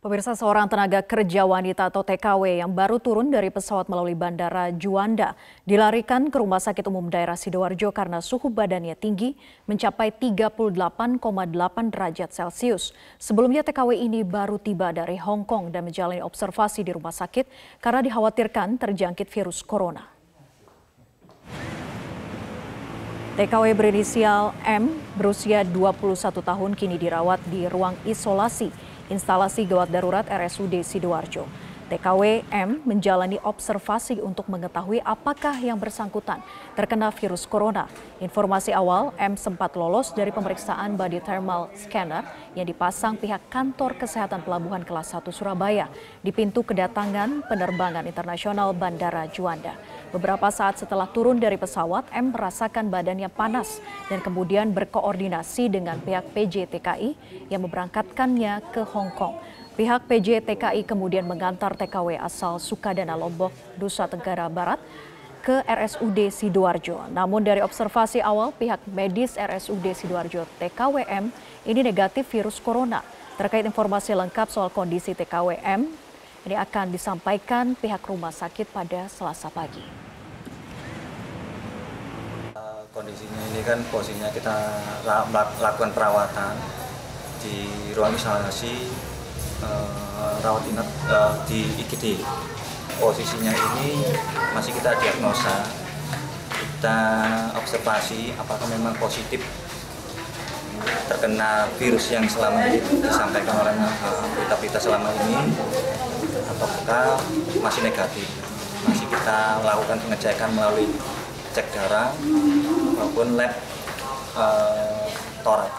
Pemirsa seorang tenaga kerja wanita atau TKW yang baru turun dari pesawat melalui Bandara Juanda dilarikan ke Rumah Sakit Umum Daerah Sidoarjo karena suhu badannya tinggi mencapai 38,8 derajat Celcius. Sebelumnya TKW ini baru tiba dari Hong Kong dan menjalani observasi di rumah sakit karena dikhawatirkan terjangkit virus corona. TKW berinisial M berusia 21 tahun kini dirawat di ruang isolasi instalasi gawat darurat RSUD Sidoarjo. TKW M menjalani observasi untuk mengetahui apakah yang bersangkutan terkena virus corona. Informasi awal, M sempat lolos dari pemeriksaan body thermal scanner yang dipasang pihak kantor kesehatan pelabuhan kelas 1 Surabaya di pintu kedatangan penerbangan internasional Bandara Juanda. Beberapa saat setelah turun dari pesawat, M merasakan badannya panas dan kemudian berkoordinasi dengan pihak PJTKI yang memberangkatkannya ke Hong Kong. Pihak PJTKI kemudian mengantar TKW asal Sukadana Lombok, Nusa Tenggara Barat ke RSUD Sidoarjo. Namun dari observasi awal pihak medis RSUD Sidoarjo TKWM ini negatif virus corona. Terkait informasi lengkap soal kondisi TKWM ini akan disampaikan pihak rumah sakit pada Selasa pagi. Kondisinya ini kan posisinya kita lakukan perawatan di ruang isolasi uh, rawat inap uh, di IGD. Posisinya ini masih kita diagnosa, kita observasi apakah memang positif terkena virus yang selama ini disampaikan oleh eh, berita-berita selama ini ataukah masih negatif. Masih kita lakukan pengecekan melalui cek darah maupun lab uh, torak.